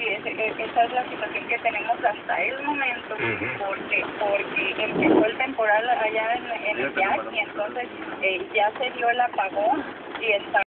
Sí, esa es la situación que tenemos hasta el momento, porque porque empezó el temporal allá en, en el Jack y entonces eh, ya se dio el apagón y está